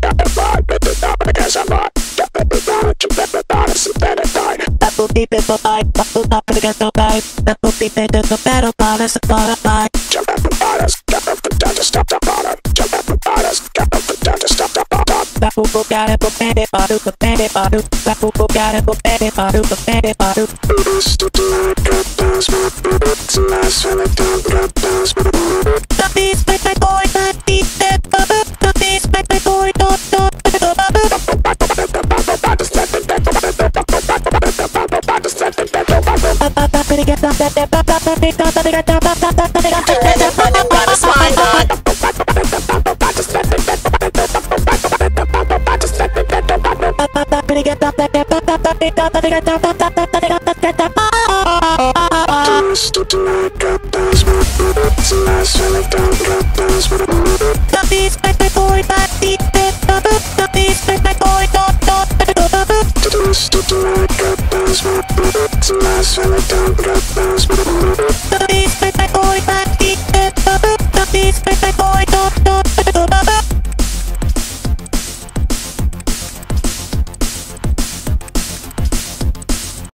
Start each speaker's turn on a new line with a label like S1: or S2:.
S1: alive, but the me down, jump at the bottom, then I died.
S2: Apple deep in the deep battle, bottom, bottom, bottom.
S1: Jump at the bottom, jump up and down to stop the bottom. Jump at the bottom, jump up and down to stop the bottom.
S2: Apple book got it, book bandit, bottle, book bandit, bottle. Apple book got it, book bandit, bottle, book bandit, bottle.
S1: Stood like a boss, my boots, and I smell it down, got boss, my Stood like a boss, my boots, and I smell it down, got boss, my Boots, and I smell it down,